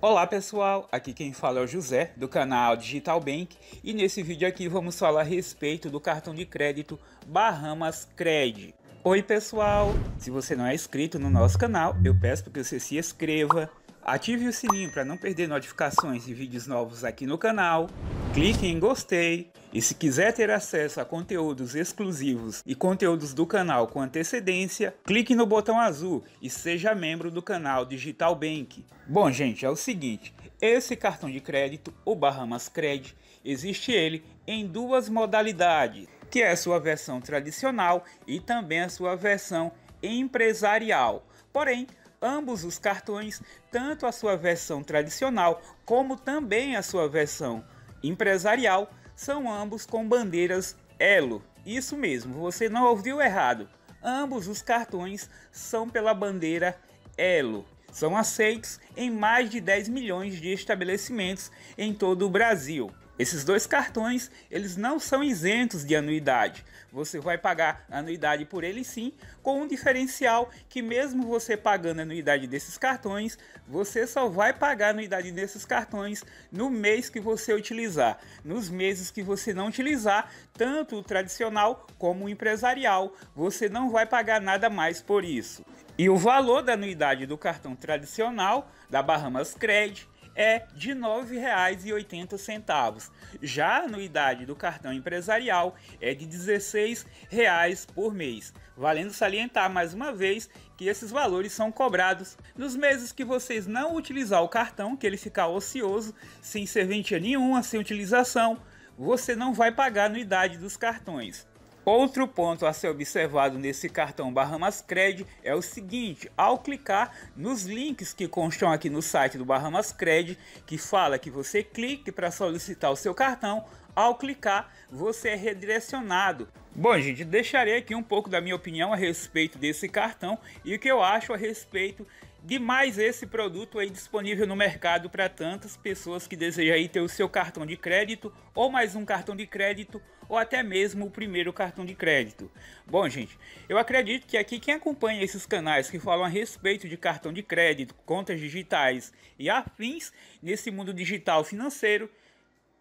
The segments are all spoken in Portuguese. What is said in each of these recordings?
Olá pessoal, aqui quem fala é o José do canal Digital Bank. E nesse vídeo aqui vamos falar a respeito do cartão de crédito Bahamas Cred. Oi pessoal, se você não é inscrito no nosso canal, eu peço que você se inscreva, ative o sininho para não perder notificações de vídeos novos aqui no canal, clique em gostei e se quiser ter acesso a conteúdos exclusivos e conteúdos do canal com antecedência, clique no botão azul e seja membro do canal Digital Bank. Bom, gente, é o seguinte, esse cartão de crédito, o Bahamas Cred, existe ele em duas modalidades, que é a sua versão tradicional e também a sua versão empresarial. Porém, ambos os cartões, tanto a sua versão tradicional como também a sua versão empresarial, são ambos com bandeiras Elo. Isso mesmo, você não ouviu errado. Ambos os cartões são pela bandeira Elo. São aceitos em mais de 10 milhões de estabelecimentos em todo o Brasil. Esses dois cartões, eles não são isentos de anuidade. Você vai pagar anuidade por eles sim, com um diferencial que mesmo você pagando a anuidade desses cartões, você só vai pagar a anuidade desses cartões no mês que você utilizar. Nos meses que você não utilizar, tanto o tradicional como o empresarial, você não vai pagar nada mais por isso. E o valor da anuidade do cartão tradicional da Bahamas Credit é de R$ 9,80. Já a anuidade do cartão empresarial é de R$ 16,00 por mês. Valendo salientar mais uma vez que esses valores são cobrados nos meses que vocês não utilizar o cartão, que ele ficar ocioso, sem serventia nenhuma, sem utilização, você não vai pagar a anuidade dos cartões. Outro ponto a ser observado nesse cartão Bahamas Cred é o seguinte, ao clicar nos links que constam aqui no site do Bahamas Cred, que fala que você clique para solicitar o seu cartão, ao clicar você é redirecionado. Bom gente, deixarei aqui um pouco da minha opinião a respeito desse cartão e o que eu acho a respeito de mais esse produto aí disponível no mercado para tantas pessoas que desejam ter o seu cartão de crédito ou mais um cartão de crédito ou até mesmo o primeiro cartão de crédito. Bom, gente, eu acredito que aqui quem acompanha esses canais que falam a respeito de cartão de crédito, contas digitais e afins nesse mundo digital financeiro,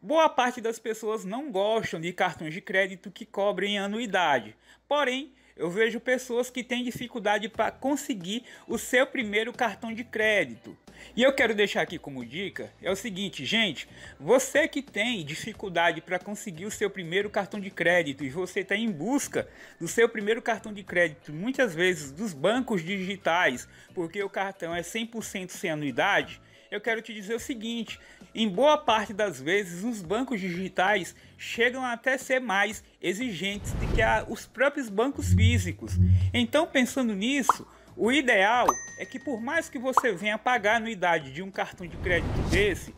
boa parte das pessoas não gostam de cartões de crédito que cobrem anuidade. Porém, eu vejo pessoas que têm dificuldade para conseguir o seu primeiro cartão de crédito. E eu quero deixar aqui como dica é o seguinte, gente, você que tem dificuldade para conseguir o seu primeiro cartão de crédito e você está em busca do seu primeiro cartão de crédito, muitas vezes dos bancos digitais, porque o cartão é 100% sem anuidade, eu quero te dizer o seguinte: em boa parte das vezes, os bancos digitais chegam até ser mais exigentes do que os próprios bancos físicos. Então, pensando nisso, o ideal é que, por mais que você venha pagar a anuidade de um cartão de crédito desse,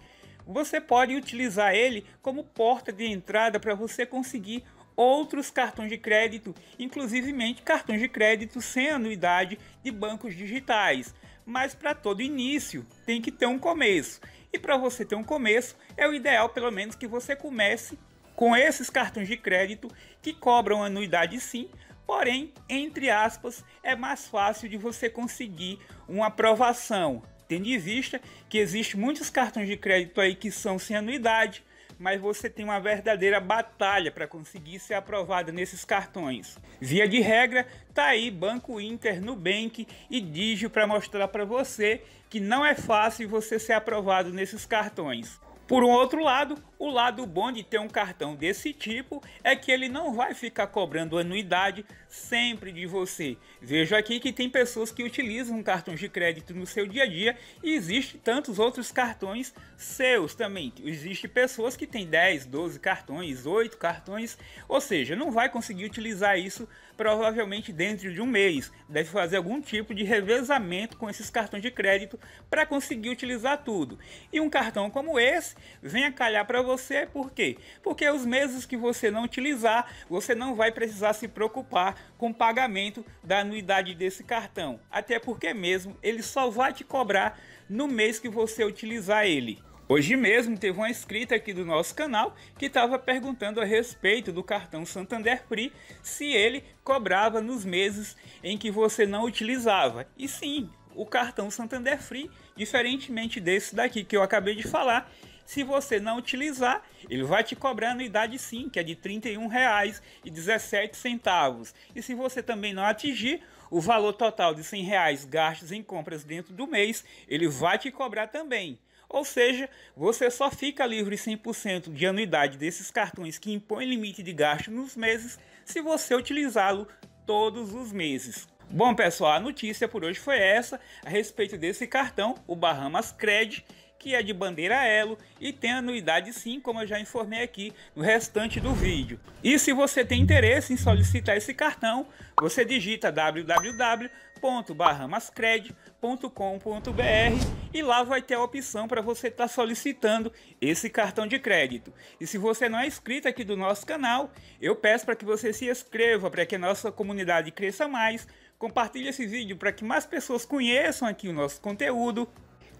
você pode utilizar ele como porta de entrada para você conseguir outros cartões de crédito, inclusive cartões de crédito sem anuidade de bancos digitais. Mas para todo início tem que ter um começo. E para você ter um começo, é o ideal pelo menos que você comece com esses cartões de crédito que cobram anuidade sim, porém, entre aspas, é mais fácil de você conseguir uma aprovação, tendo em vista que existem muitos cartões de crédito aí que são sem anuidade, mas você tem uma verdadeira batalha para conseguir ser aprovado nesses cartões. Via de regra, tá aí Banco Inter, Nubank e Digio para mostrar para você que não é fácil você ser aprovado nesses cartões. Por um outro lado, o lado bom de ter um cartão desse tipo é que ele não vai ficar cobrando anuidade sempre de você. Vejo aqui que tem pessoas que utilizam cartões de crédito no seu dia a dia e existem tantos outros cartões seus também. Existem pessoas que têm 10, 12 cartões, 8 cartões, ou seja, não vai conseguir utilizar isso provavelmente dentro de um mês. Deve fazer algum tipo de revezamento com esses cartões de crédito para conseguir utilizar tudo. E um cartão como esse venha calhar para você, por quê? Porque os meses que você não utilizar, você não vai precisar se preocupar com o pagamento da anuidade desse cartão. Até porque mesmo ele só vai te cobrar no mês que você utilizar ele. Hoje mesmo teve uma inscrita aqui do nosso canal que estava perguntando a respeito do cartão Santander Free se ele cobrava nos meses em que você não utilizava. E sim, o cartão Santander Free, diferentemente desse daqui que eu acabei de falar. Se você não utilizar, ele vai te cobrar anuidade sim, que é de R$ 31,17. E se você também não atingir o valor total de 100 reais gastos em compras dentro do mês, ele vai te cobrar também. Ou seja, você só fica livre 100% de anuidade desses cartões que impõem limite de gasto nos meses se você utilizá-lo todos os meses. Bom pessoal, a notícia por hoje foi essa a respeito desse cartão, o Bahamas Cred, que é de bandeira Elo e tem anuidade sim, como eu já informei aqui no restante do vídeo. E se você tem interesse em solicitar esse cartão, você digita www.bahamascred.com.br e lá vai ter a opção para você estar tá solicitando esse cartão de crédito. E se você não é inscrito aqui do nosso canal, eu peço para que você se inscreva para que a nossa comunidade cresça mais, compartilhe esse vídeo para que mais pessoas conheçam aqui o nosso conteúdo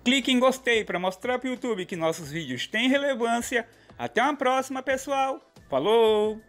Clique em gostei para mostrar para o YouTube que nossos vídeos têm relevância. Até uma próxima, pessoal. Falou!